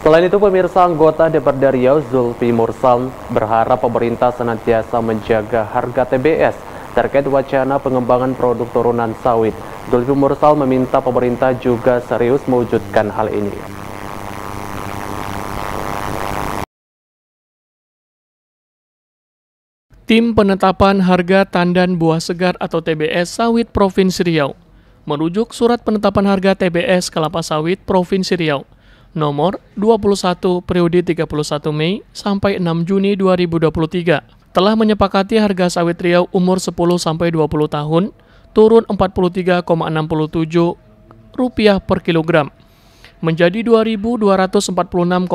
Selain itu, pemirsa anggota DPRD Riau Zulfi Mursal berharap pemerintah senantiasa menjaga harga TBS terkait wacana pengembangan produk turunan sawit. Zulfi Mursal meminta pemerintah juga serius mewujudkan hal ini. Tim Penetapan Harga Tandan Buah Segar atau TBS Sawit Provinsi Riau merujuk Surat Penetapan Harga TBS Kelapa Sawit Provinsi Riau nomor 21 periode 31 Mei sampai 6 Juni 2023 telah menyepakati harga sawit Riau umur 10 sampai 20 tahun turun 43,67 rupiah per kilogram menjadi 2.246,64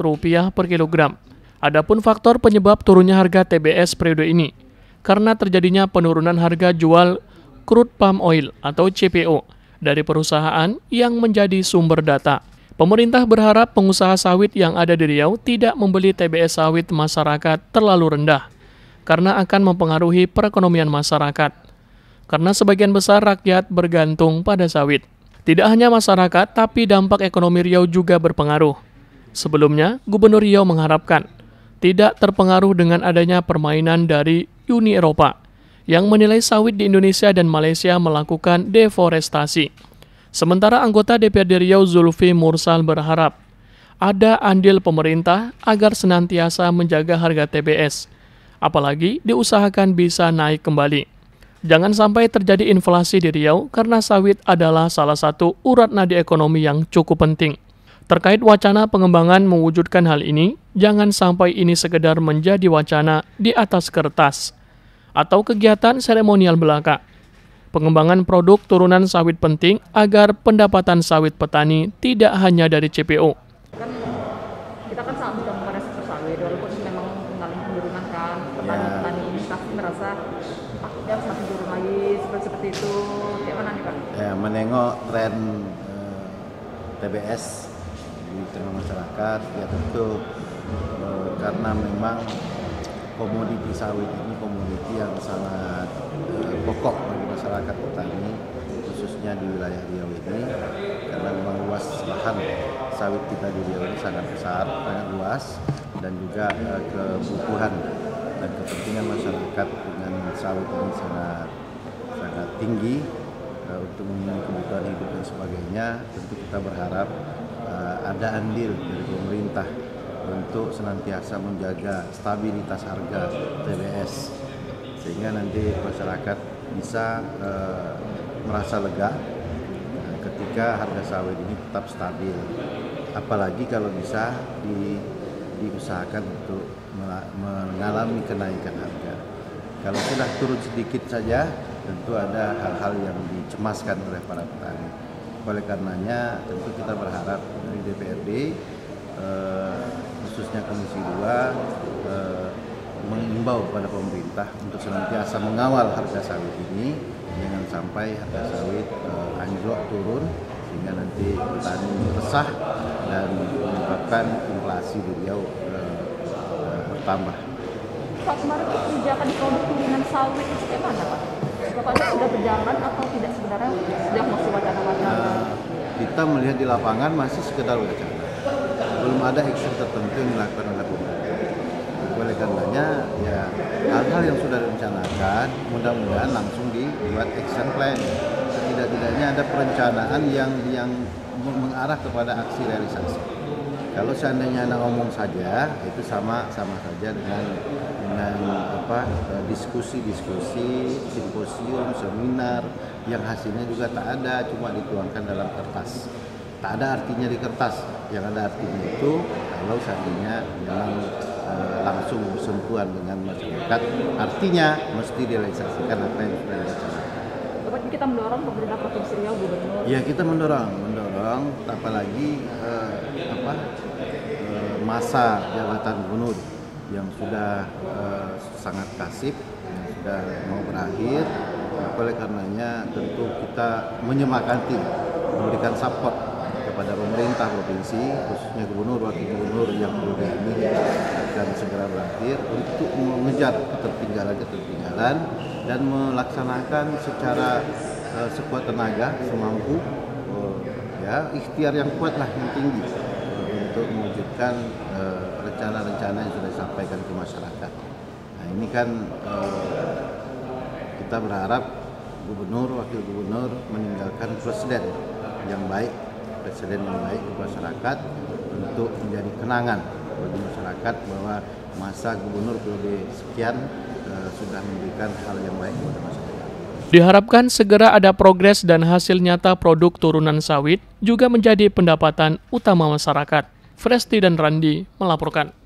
rupiah per kilogram. Adapun faktor penyebab turunnya harga TBS periode ini karena terjadinya penurunan harga jual crude palm oil atau CPO dari perusahaan yang menjadi sumber data. Pemerintah berharap pengusaha sawit yang ada di Riau tidak membeli TBS sawit masyarakat terlalu rendah, karena akan mempengaruhi perekonomian masyarakat. Karena sebagian besar rakyat bergantung pada sawit. Tidak hanya masyarakat, tapi dampak ekonomi Riau juga berpengaruh. Sebelumnya, Gubernur Riau mengharapkan tidak terpengaruh dengan adanya permainan dari Uni Eropa yang menilai sawit di Indonesia dan Malaysia melakukan deforestasi. Sementara anggota DPRD Riau Zulfi Mursal berharap ada andil pemerintah agar senantiasa menjaga harga TBS, apalagi diusahakan bisa naik kembali. Jangan sampai terjadi inflasi di Riau karena sawit adalah salah satu urat nadi ekonomi yang cukup penting. Terkait wacana pengembangan mewujudkan hal ini, jangan sampai ini sekedar menjadi wacana di atas kertas atau kegiatan seremonial belaka pengembangan produk turunan sawit penting agar pendapatan sawit petani tidak hanya dari CPO. Kan kita kan sangat bergantung pada sektor sawit, walaupun memang mengalami penurunan kan petani-petani ini pasti merasa ah, dia semakin turun lagi seperti seperti itu. Kayak mana nih Pak? Ya, menengok tren eh, TBS di tengah masyarakat ya tentu eh, karena memang komoditi sawit ini komoditi yang sangat uh, pokok bagi masyarakat petani khususnya di wilayah Riau ini karena memang luas lahan sawit kita di Riau ini sangat besar, sangat luas dan juga uh, kebutuhan dan kepentingan masyarakat dengan sawit ini sangat sangat tinggi uh, untuk memenuhi kebutuhan hidup dan sebagainya. Tentu kita berharap uh, ada andil dari pemerintah untuk senantiasa menjaga stabilitas harga TBS sehingga nanti masyarakat bisa e, merasa lega eh, ketika harga sawit ini tetap stabil. Apalagi kalau bisa di, diusahakan untuk mengalami kenaikan harga. Kalau sudah turun sedikit saja tentu ada hal-hal yang dicemaskan oleh para petani. Oleh karenanya tentu kita berharap dari DPRD eh, khususnya Komisi 2 eh, mengimbau kepada pemerintah untuk senantiasa mengawal harga sawit ini jangan sampai harga sawit eh, anjlok turun sehingga nanti petani resah dan menyebabkan inflasi di Riau eh, eh, bertambah. Pak kemarin kebijakan produk turunan sawit itu bagaimana Pak? Apakah sudah berjalan atau tidak sebenarnya sudah masih wacana-wacana? Kita melihat di lapangan masih sekedar wacana belum ada action tertentu yang dilakukan oleh pemerintah. Oleh karenanya ya hal-hal yang sudah direncanakan mudah-mudahan langsung dibuat action plan. Setidak-tidaknya ada perencanaan yang yang mengarah kepada aksi realisasi. Kalau seandainya anak ngomong saja itu sama sama saja dengan dengan apa diskusi-diskusi, simposium, seminar yang hasilnya juga tak ada, cuma dituangkan dalam kertas tak ada artinya di kertas yang ada artinya itu kalau seandainya memang e, langsung bersentuhan dengan masyarakat artinya mesti direalisasikan apa yang sudah. Bapak kita mendorong pemerintah provinsi Riau gubernur. Ya kita mendorong, mendorong apalagi e, apa e, masa jabatan gubernur yang sudah e, sangat kasif yang sudah mau berakhir oleh karenanya tentu kita menyemangati memberikan support kepada pemerintah provinsi khususnya gubernur wakil gubernur yang periode ini akan segera berakhir untuk mengejar ketertinggalan ketertinggalan dan melaksanakan secara uh, sekuat tenaga semampu uh, ya ikhtiar yang kuat lah yang tinggi untuk mewujudkan eh, rencana-rencana yang sudah disampaikan ke masyarakat. Nah ini kan kita berharap gubernur, wakil gubernur meninggalkan presiden yang baik, presiden yang baik ke masyarakat untuk menjadi kenangan bagi masyarakat bahwa masa gubernur periode sekian eh, sudah memberikan hal yang baik kepada masyarakat. Diharapkan segera ada progres dan hasil nyata produk turunan sawit juga menjadi pendapatan utama masyarakat. Fresti dan Randi melaporkan.